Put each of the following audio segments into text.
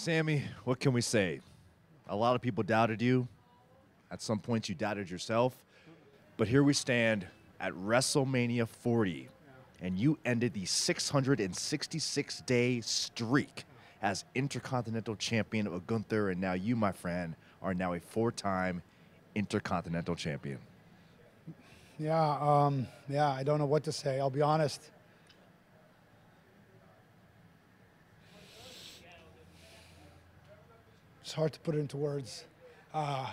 Sami, what can we say? A lot of people doubted you. At some points, you doubted yourself. But here we stand at WrestleMania 40, and you ended the 666 day streak as Intercontinental Champion of Gunther, and now you, my friend, are now a four time Intercontinental Champion. Yeah, um, yeah, I don't know what to say. I'll be honest. It's hard to put it into words. Uh,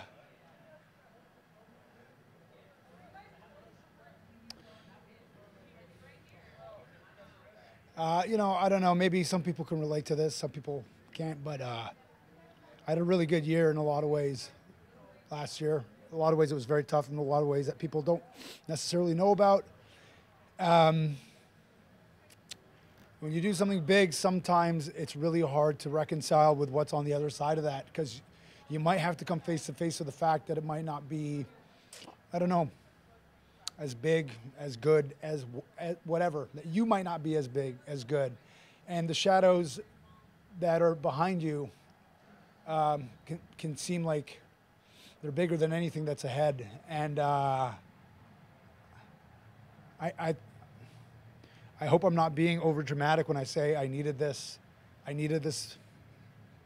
uh, you know, I don't know. Maybe some people can relate to this, some people can't. But uh, I had a really good year in a lot of ways last year. A lot of ways it was very tough, in a lot of ways that people don't necessarily know about. Um, when you do something big, sometimes it's really hard to reconcile with what's on the other side of that because you might have to come face to face with the fact that it might not be, I don't know, as big, as good, as, as whatever. That you might not be as big, as good. And the shadows that are behind you um, can, can seem like they're bigger than anything that's ahead. And uh, I, I, I hope I'm not being over dramatic when I say I needed this. I needed this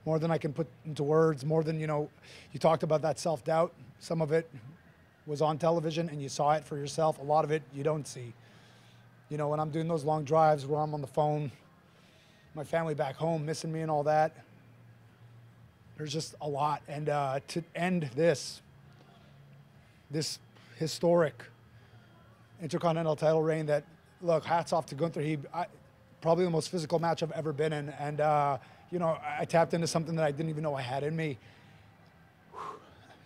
more than I can put into words, more than, you know, you talked about that self doubt. Some of it was on television and you saw it for yourself. A lot of it you don't see. You know, when I'm doing those long drives where I'm on the phone, my family back home missing me and all that, there's just a lot. And uh, to end this, this historic intercontinental title reign that, look, hats off to Gunther. He, I, probably the most physical match I've ever been in. And, uh, you know, I tapped into something that I didn't even know I had in me.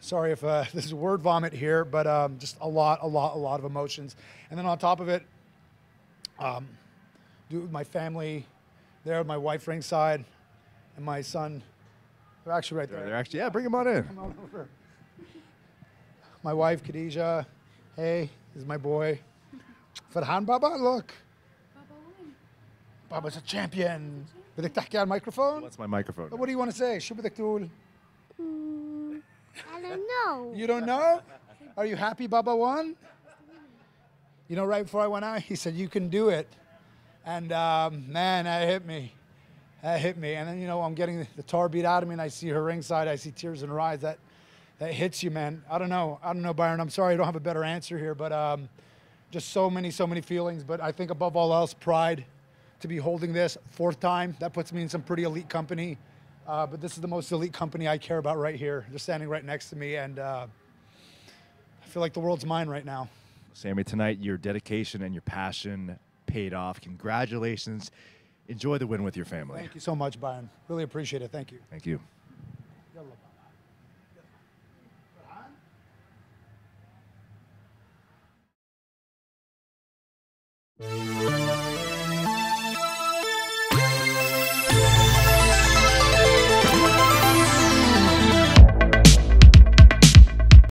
Sorry if uh, this is word vomit here, but um, just a lot, a lot, a lot of emotions. And then on top of it, um, with my family there, with my wife ringside, and my son. They're actually right there. They're actually, yeah, bring them on in. Come on over. My wife, Khadija. Hey, this is my boy. Farhan Baba, look. Baba. Baba's a champion. With the Takia microphone. What's my microphone? What do you want to say? شو hmm, I don't know. You don't know? Are you happy Baba won? You know, right before I went out, he said, you can do it. And um, man, that hit me. That hit me. And then, you know, I'm getting the tar beat out of me and I see her ringside. I see tears in her eyes. That, that hits you, man. I don't know. I don't know, Byron. I'm sorry I don't have a better answer here, but um, just so many, so many feelings. But I think above all else, pride to be holding this fourth time. That puts me in some pretty elite company. Uh, but this is the most elite company I care about right here. They're standing right next to me, and uh, I feel like the world's mine right now. Sami, tonight your dedication and your passion paid off. Congratulations. Enjoy the win with your family. Thank you so much, Byron. Really appreciate it. Thank you. Thank you.